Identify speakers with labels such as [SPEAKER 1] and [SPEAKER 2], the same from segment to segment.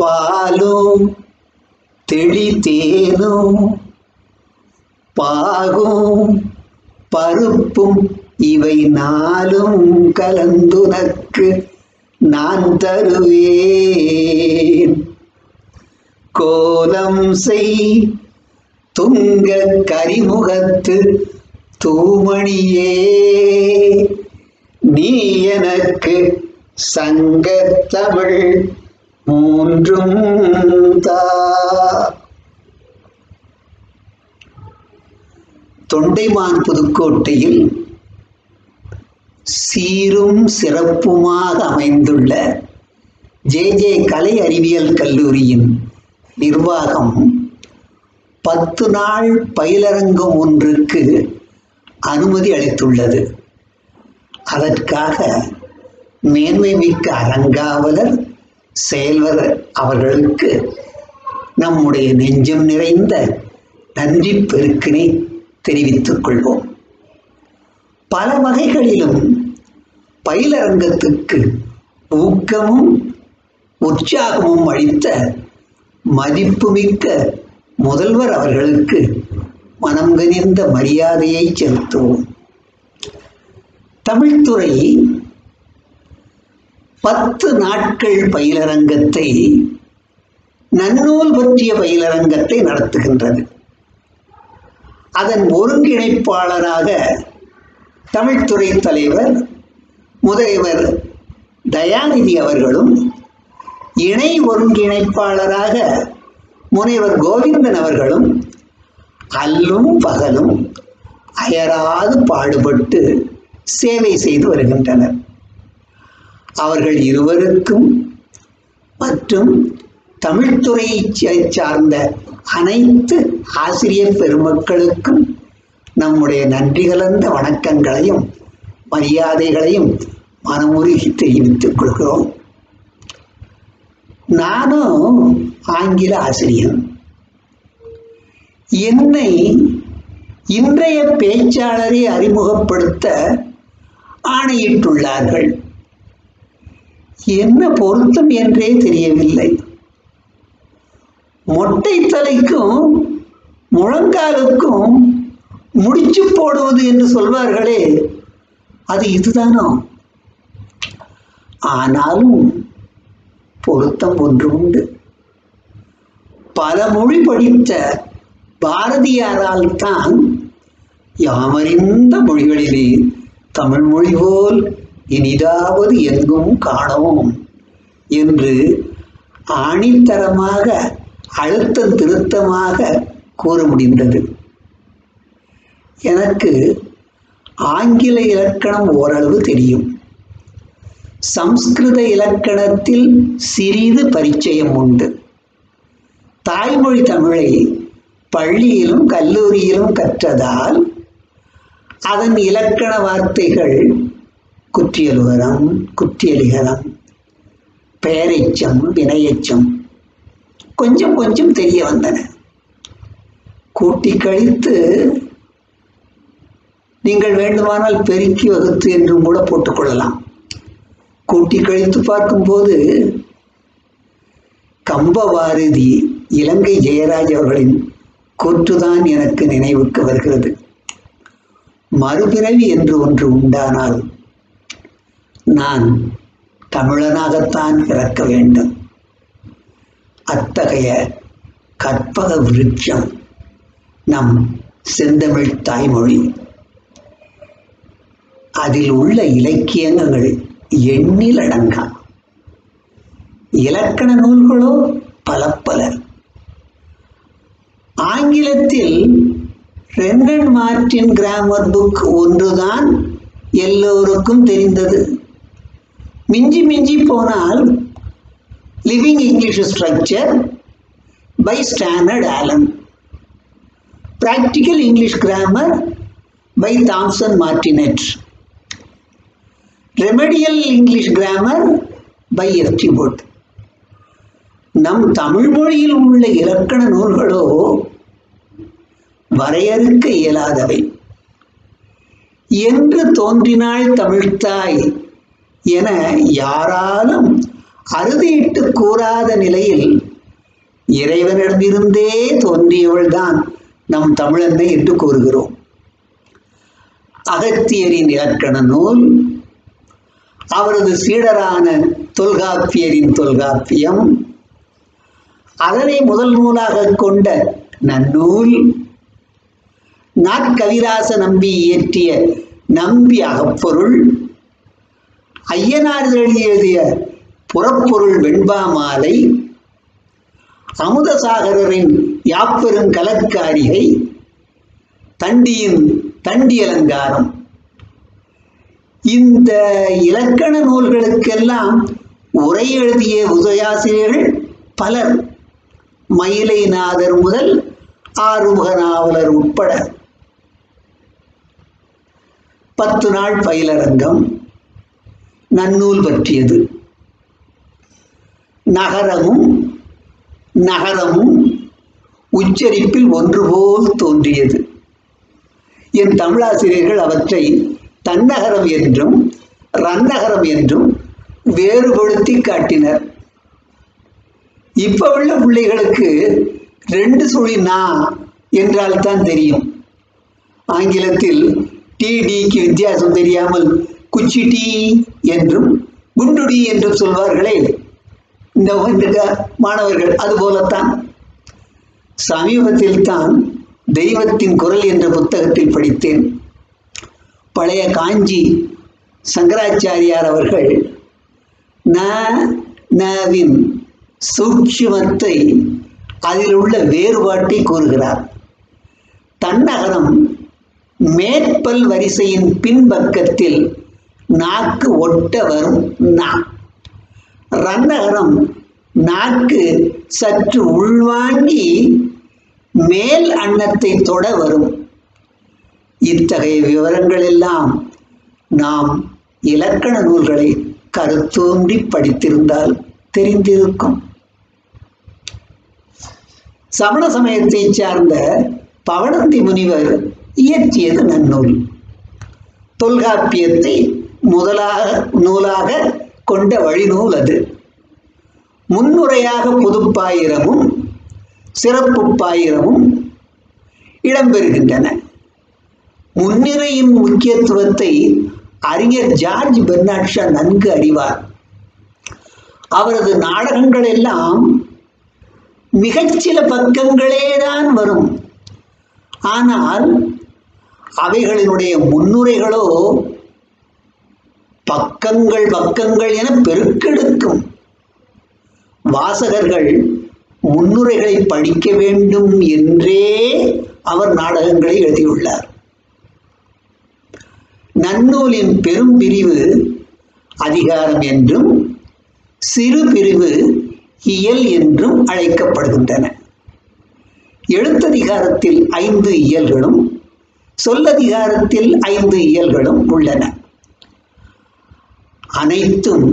[SPEAKER 1] பாலும் தெளித்தேனும் பாகும் பருப்பும் இவை நாளும் கலந்துனக்கு நான் தருவேன் கோலம் செய் துங்க கரிமுகத்து தூமணியே நீ எனக்கு சங்கத்தமிழ் மூன்றும் தொண்டைமான் புதுக்கோட்டையில் சீரும் சிறப்புமாக அமைந்துள்ள ஜே ஜே கலை அறிவியல் கல்லூரியின் நிர்வாகம் பத்து நாள் பயிலரங்கம் ஒன்றுக்கு அனுமதி அளித்துள்ளது அதற்காக மேன்மை மிக்க அரங்காவலர் செயல்வர் அவர்களுக்கு நம்முடைய நெஞ்சம் நிறைந்த நன்றி பெருக்கினை தெரிவித்துக் கொள்வோம் பல வகைகளிலும் பயிலரங்கத்துக்கு ஊக்கமும் உற்சாகமும் அளித்த மதிப்புமிக்க முதல்வர் அவர்களுக்கு மனம் கனிந்த மரியாதையை செலுத்துவோம் தமிழ்துறை பத்து நாட்கள் பயிலரங்கத்தை நன்னூல் பற்றிய பயிலரங்கத்தை நடத்துகின்றது அதன் ஒருங்கிணைப்பாளராக தமிழ்துறை தலைவர் முதல்வர் தயாநிதி அவர்களும் இணை ஒருங்கிணைப்பாளராக முனைவர் கோவிந்தன் அவர்களும் அல்லும் பகலும் அயராது பாடுபட்டு சேவை செய்து வருகின்றனர் அவர்கள் இருவருக்கும் மற்றும் தமிழ்துறையை சார்ந்த அனைத்து ஆசிரியர் பெருமக்களுக்கும் நம்முடைய நன்றி கலந்த வணக்கங்களையும் மரியாதைகளையும் மனமுருகி தெரிவித்துக் கொள்கிறோம் நானும் ஆங்கில ஆசிரியர் என்னை இன்றைய பேச்சாளரை அறிமுகப்படுத்த ஆணையிட்டுள்ளார்கள் என்ன பொருத்தம் என்றே தெரியவில்லை மொட்டை தலைக்கும் முழங்காலுக்கும் முடிச்சு போடுவது என்று சொல்வார்களே அது இதுதானோ ஆனாலும் பொருத்தம் ஒன்று உண்டு பல மொழி படித்த பாரதியாரால் தான் யாமறிந்த மொழிகளிலே தமிழ் மொழி போல் இனிதாவது எங்கும் காணவும் என்று ஆணித்தரமாக அழுத்த திருத்தமாக கூற முடிந்தது எனக்கு ஆங்கில இலக்கணம் ஓரளவு தெரியும் சம்ஸ்கிருத இலக்கணத்தில் சிறிது பரிச்சயம் உண்டு தாய்மொழி தமிழை பள்ளியிலும் கல்லூரியிலும் கற்றதால் அதன் இலக்கண வார்த்தைகள் குற்றியலுகரம் குற்றியலிகரம் பெயரெச்சம் வினையெச்சம் கொஞ்சம் கொஞ்சம் தெரிய வந்தன கூட்டி கழித்து நீங்கள் வேண்டுமானால் பெருக்கி வகுத்து என்றும் கூட போட்டுக்கொள்ளலாம் கூட்டி கழித்து பார்க்கும்போது கம்பவாரதி இலங்கை ஜெயராஜ் அவர்களின் கூற்றுதான் எனக்கு நினைவுக்கு வருகிறது மறுபிறவி என்று ஒன்று உண்டானால் நான் தமிழனாகத்தான் பிறக்க வேண்டும் அத்தகைய கற்பக விருட்சம் நம் செந்தமிழ் தாய்மொழி அதில் உள்ள இலக்கியங்கள் எண்ணில் அடங்கா இலக்கண நூல்களோ பல பல ஆங்கிலத்தில் ரெண்டன் மார்டின் கிராமர் புக் ஒன்றுதான் எல்லோருக்கும் தெரிந்தது மிஞ்சி மிஞ்சி போனால் living English structure by Stannard Allen practical English grammar by Thomson Martinet. Remedial English grammar by F.T. நம் தமிழ் மொழியில் உள்ள இலக்கண நூல்களோ வரையறுக்க இயலாதவை என்று தோன்றினாள் தாய் என யாராலும் அறுதியிட்டு கூறாத நிலையில் இறைவனிடமிருந்தே தோன்றியவள்தான் நம் தமிழன்மை என்று கூறுகிறோம் அகத்தியரின் இலக்கண நூல் அவரது சீடரான தொல்காப்பியரின் தொல்காப்பியம் அதனை முதல் நூலாக கொண்ட நன்னூல் நாற்கவிராச நம்பி இயற்றிய நம்பி அகப்பொருள் ஐயனார் எழுதிய புறப்பொருள் வெண்பா மாலை அமுதசாகரின் யாப்பெரும் கலக்காரிகை தண்டியின் தண்டி அலங்காரம் இந்த இலக்கண நூல்களுக்கெல்லாம் உரை எழுதிய உதயாசிரியர்கள் பலர் மயிலைநாதர் முதல் ஆறுமுக நாவலர் உட்பட பத்து நாள் பயிலரங்கம் நன்னூல் பற்றியது நகரமும் நகரமும் உச்சரிப்பில் ஒன்றுபோல் தோன்றியது என் தமிழாசிரியர்கள் அவற்றை தன்னகரம் என்றும் ரன்னகரம் என்றும் வேறுபடுத்தி காட்டினர் இப்ப உள்ள பிள்ளைகளுக்கு ரெண்டு சுழி நா என்றால் தான் தெரியும் ஆங்கிலத்தில் டிடிக்கு வித்தியாசம் தெரியாமல் குச்சி டீ என்றும் குண்டுடி என்றும் சொல்வார்களே இந்த மாணவர்கள் அது போலத்தான் சமீபத்தில் தான் தெய்வத்தின் குரல் என்ற புத்தகத்தில் படித்தேன் பழைய காஞ்சி சங்கராச்சாரியார் அவர்கள் ந நவின் சூட்சுமத்தை அதில் உள்ள வேறுபாட்டை கூறுகிறார் தன்னகரம் மேற்பல் வரிசையின் பின்பக்கத்தில் நாக்கு ஒட்ட வரும் நா ரந்தகரம் நாக்கு சற்று உள்வாங்கி மேல் அன்னத்தை தொட வரும் இத்தகைய விவரங்கள் எல்லாம் நாம் இலக்கண நூல்களை கருத்தூன்றி படித்திருந்தால் தெரிந்திருக்கும் சமண சமயத்தை சார்ந்த பவனந்தி முனிவர் இயற்றியது நன்னூல் தொல்காப்பியத்தை முதலாக நூலாக கொண்ட வழிநூல் அது முன்னுரையாக புதுப்பாயிரமும் சிறப்பு பாயிரமும் இடம்பெறுகின்றன முன்னிறையின் முக்கியத்துவத்தை அறிஞர் ஜார்ஜ் பெர்னாட்ஷா நன்கு அறிவார் அவரது நாடகங்கள் எல்லாம் மிகச்சில பக்கங்களே தான் வரும் ஆனால் அவைகளினுடைய முன்னுரைகளோ பக்கங்கள் பக்கங்கள் என பெருக்கெடுக்கும் வாசகர்கள் முன்னுரைகளை படிக்க வேண்டும் என்றே அவர் நாடகங்களை எழுதியுள்ளார் நன்னூலின் பெரும் பிரிவு அதிகாரம் என்றும் சிறு பிரிவு இயல் என்றும் அழைக்கப்படுகின்றன எழுத்ததிகாரத்தில் ஐந்து இயல்களும் சொல்லதிகாரத்தில் ஐந்து இயல்களும் உள்ளன அனைத்தும்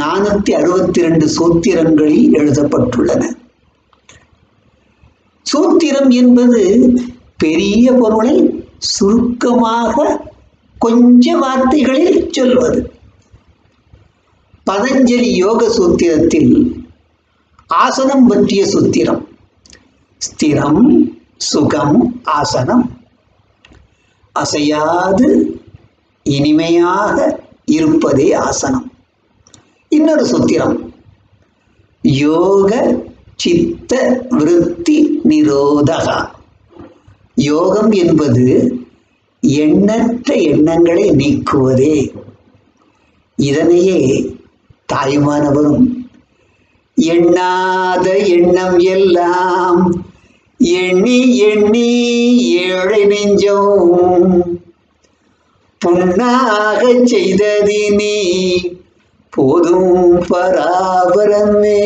[SPEAKER 1] நானூத்தி அறுபத்தி ரெண்டு சூத்திரங்களில் எழுதப்பட்டுள்ளன சூத்திரம் என்பது பெரிய பொருளை சுருக்கமாக கொஞ்ச வார்த்தைகளில் சொல்வது பதஞ்சலி யோக சூத்திரத்தில் ஆசனம் பற்றிய சூத்திரம் ஸ்திரம் சுகம் ஆசனம் அசையாது இனிமையாக இருப்பதே ஆசனம் இன்னொரு சூத்திரம் யோக சித்த விருத்தி நிரோதகா யோகம் என்பது எண்ணற்ற எண்ணங்களை நீக்குவதே இதனையே தாயுமானவரும் எண்ணாத எண்ணம் எல்லாம் எண்ணி எண்ணி ஏழை நெஞ்சோம் பொன்னாக நீ போதும் பராபரமே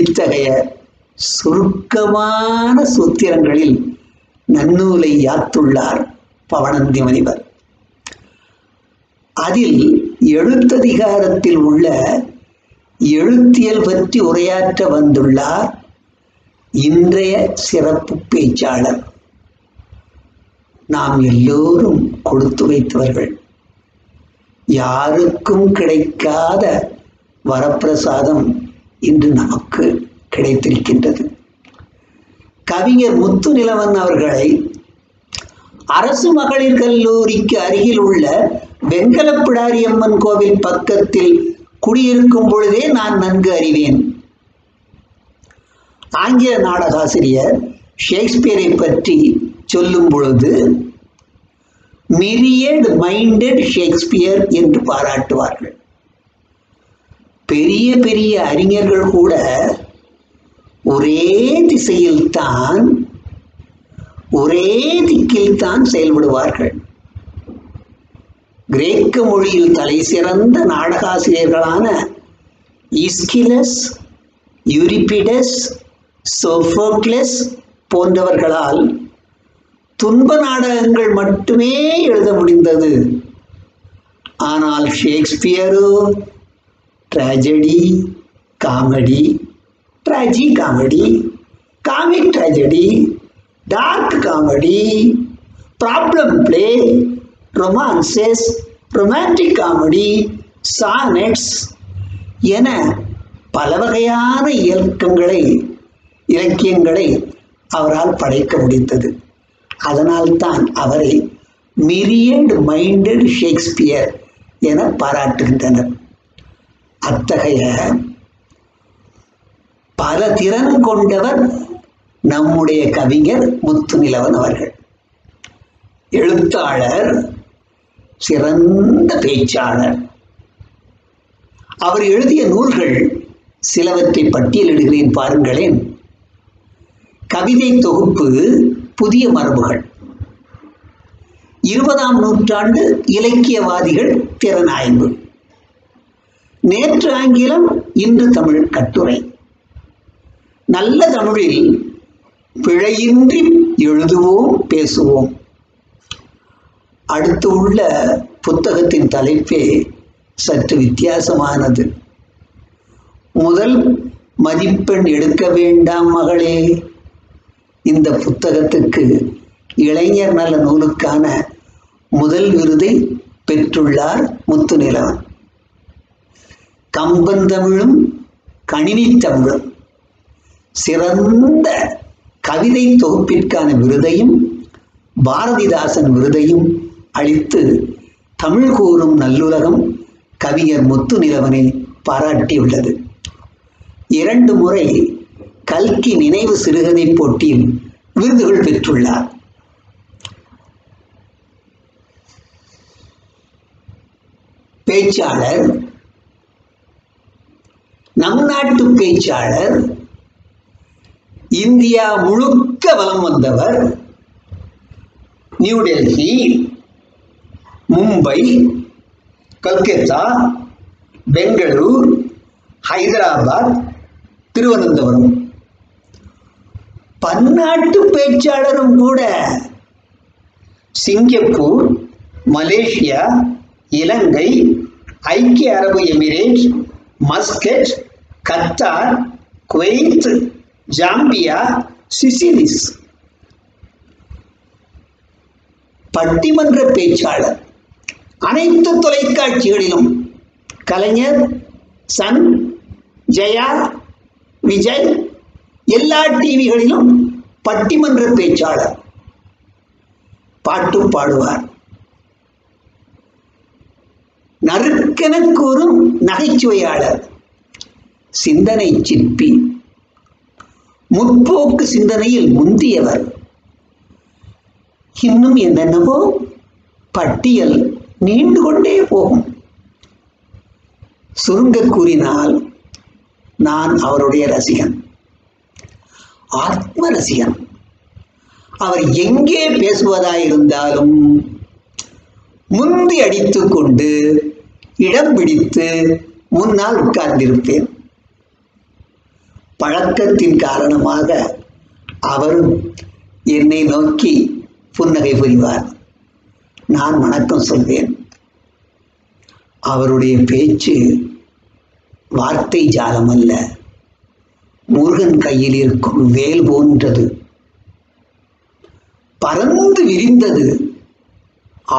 [SPEAKER 1] இத்தகைய சுருக்கமான சூத்திரங்களில் நன்னூலை யாத்துள்ளார் பவனந்தி முனிவர் அதில் எழுத்ததிகாரத்தில் உள்ள எழுத்தியல் பற்றி உரையாற்ற வந்துள்ளார் இன்றைய சிறப்பு பேச்சாளர் நாம் எல்லோரும் கொடுத்து வைத்தவர்கள் யாருக்கும் கிடைக்காத வரப்பிரசாதம் இன்று நமக்கு கிடைத்திருக்கின்றது கவிஞர் முத்து நிலவன் அவர்களை அரசு மகளிர் கல்லூரிக்கு அருகில் உள்ள வெண்கலப்பிடாரி அம்மன் கோவில் பக்கத்தில் குடியிருக்கும் பொழுதே நான் நன்கு அறிவேன் ஆங்கில நாடகாசிரியர் ஷேக்ஸ்பியரை பற்றி சொல்லும் பொழுது மெரியட் மைண்டட் ஷேக்ஸ்பியர் என்று பாராட்டுவார்கள் பெரிய பெரிய அறிஞர்கள் கூட ஒரே திசையில் தான் ஒரே திக்கில் தான் செயல்படுவார்கள் கிரேக்க மொழியில் தலை சிறந்த நாடகாசிரியர்களான இஸ்கிலஸ் யூரிபிடஸ் சோஃபோக்லஸ் போன்றவர்களால் துன்ப நாடகங்கள் மட்டுமே எழுத முடிந்தது ஆனால் ஷேக்ஸ்பியரோ tragedy comedy tragicomedy comic tragedy dark comedy problem play romances romantic comedy sonnets என பல வகையான இயக்கங்களை இலக்கியங்களை அவரால் படைக்க முடிந்தது அதனால்தான் அவரை மிரியண்ட் மைண்டட் ஷேக்ஸ்பியர் என பாராட்டுகின்றனர் அத்தகைய பல திறன் கொண்டவர் நம்முடைய கவிஞர் முத்துநிலவன் அவர்கள் எழுத்தாளர் சிறந்த பேச்சாளர் அவர் எழுதிய நூல்கள் சிலவற்றை பட்டியலிடுகிறேன் பாருங்களேன் கவிதை தொகுப்பு புதிய மரபுகள் இருபதாம் நூற்றாண்டு இலக்கியவாதிகள் திறனாய்வு நேற்று ஆங்கிலம் இன்று தமிழ் கட்டுரை நல்ல தமிழில் பிழையின்றி எழுதுவோம் பேசுவோம் அடுத்து உள்ள புத்தகத்தின் தலைப்பே சற்று வித்தியாசமானது முதல் மதிப்பெண் எடுக்க வேண்டாம் மகளே இந்த புத்தகத்துக்கு இளைஞர் நல நூலுக்கான முதல் விருதை பெற்றுள்ளார் முத்துநிலவன் கம்பந்தமிழும் கணினி தமிழும் சிறந்த கவிதை தொகுப்பிற்கான விருதையும் பாரதிதாசன் விருதையும் அளித்து தமிழ் கூறும் நல்லுலகம் கவிஞர் முத்து நிலவனை பாராட்டியுள்ளது இரண்டு முறை கல்கி நினைவு சிறுகதை போட்டியில் விருதுகள் பெற்றுள்ளார் பேச்சாளர் நம் நாட்டு பேச்சாளர் இந்தியா முழுக்க வலம் வந்தவர் நியூடெல்லி மும்பை கல்கத்தா பெங்களூர் ஹைதராபாத் திருவனந்தபுரம் பன்னாட்டு பேச்சாளரும் கூட சிங்கப்பூர் மலேசியா இலங்கை ஐக்கிய அரபு Emirate Muscat Qatar Kuwait Zambia Seychelles பட்டிமன்ற பேச்சாளர் அனைத்து தொலைக்காட்சிகளிலும் கலைஞர் சன் ஜெயா விஜய் எல்லா டிவிகளிலும் பட்டிமன்ற பேச்சாளர் பாட்டும் பாடுவார் நறுக்கென கூறும் நகைச்சுவையாளர் சிந்தனை சிற்பி முற்போக்கு சிந்தனையில் முந்தியவர் இன்னும் என்னென்னவோ பட்டியல் நீண்டு கொண்டே போகும் சுருங்க கூறினால் நான் அவருடைய ரசிகன் ஆத்ம ரசிகன் அவர் எங்கே பேசுவதாயிருந்தாலும் முந்தி அடித்து கொண்டு இடம் பிடித்து முன்னால் உட்கார்ந்திருப்பேன் பழக்கத்தின் காரணமாக அவரும் என்னை நோக்கி புன்னகை புரிவார் நான் வணக்கம் சொல்வேன் அவருடைய பேச்சு வார்த்தை ஜாலம் அல்ல முருகன் கையில் இருக்கும் வேல் போன்றது பறந்து விரிந்தது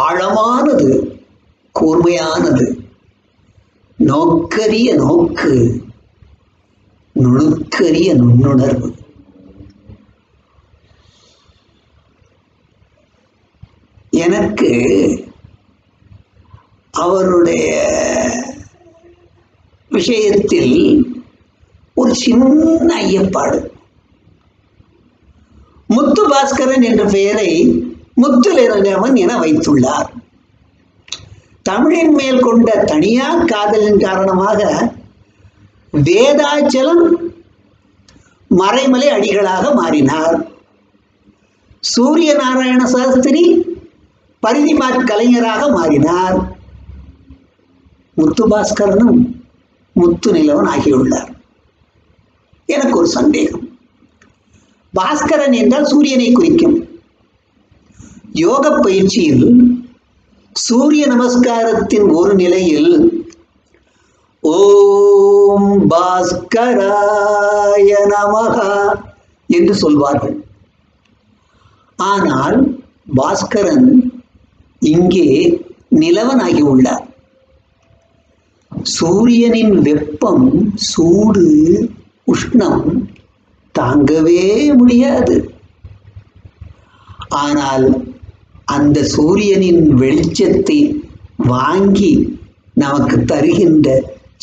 [SPEAKER 1] ஆழமானது கூர்மையானது நோக்கரிய நோக்கு நுணுக்கரிய நுண்ணுணர்வு எனக்கு அவருடைய விஷயத்தில் ஒரு சின்ன ஐயப்பாடு முத்து பாஸ்கரன் என்ற பெயரை முத்துலிரங்கவன் என வைத்துள்ளார் தமிழின் மேல் கொண்ட தனியார் காதலின் காரணமாக வேதாச்சலம் மறைமலை அடிகளாக மாறினார் சூரிய நாராயண சாஸ்திரி பரிதிமாற் கலைஞராக மாறினார் முத்து பாஸ்கரனும் முத்து நிலவன் ஆகியுள்ளார் எனக்கு ஒரு சந்தேகம் பாஸ்கரன் என்றால் சூரியனை குறிக்கும் யோக பயிற்சியில் சூரிய நமஸ்காரத்தின் ஒரு நிலையில் ஓம் பாஸ்கராய நமகா என்று சொல்வார்கள் ஆனால் பாஸ்கரன் இங்கே நிலவனாகி உள்ளார் சூரியனின் வெப்பம் சூடு உஷ்ணம் தாங்கவே முடியாது ஆனால் அந்த சூரியனின் வெளிச்சத்தை வாங்கி நமக்கு தருகின்ற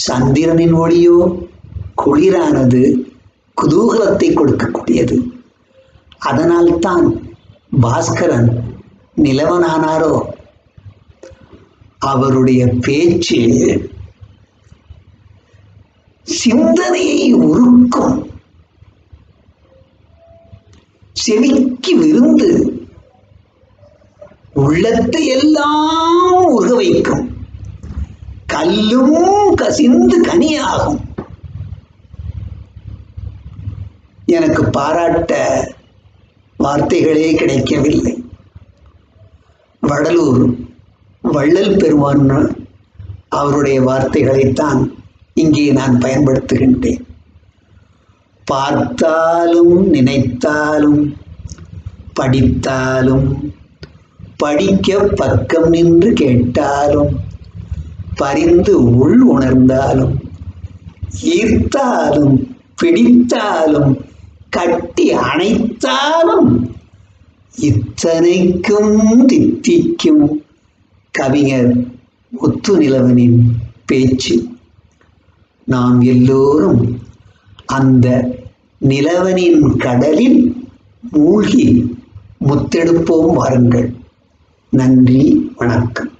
[SPEAKER 1] சந்திரனின் ஒளியோ குளிரானது குதூகலத்தை கொடுக்கக்கூடியது அதனால்தான் பாஸ்கரன் நிலவனானாரோ அவருடைய பேச்சு சிந்தனையை உருக்கும் செவிக்கு விருந்து உள்ளத்தை எல்லாம் உருக வைக்கும் கல்லும் கசிந்து கனியாகும் எனக்கு பாராட்ட வார்த்தைகளே கிடைக்கவில்லை வடலூர் வள்ளல் பெருமான் அவருடைய வார்த்தைகளைத்தான் இங்கே நான் பயன்படுத்துகின்றேன் பார்த்தாலும் நினைத்தாலும் படித்தாலும் படிக்க பக்கம் நின்று கேட்டாலும் பரிந்து உள் உணர்ந்தாலும் ஈர்த்தாலும் பிடித்தாலும் கட்டி அணைத்தாலும் இத்தனைக்கும் தித்திக்கும் கவிஞர் ஒத்து நிலவனின் பேச்சு நாம் எல்லோரும் அந்த நிலவனின் கடலில் மூழ்கி முத்தெடுப்போம் வாருங்கள் நன்றி வணக்கம்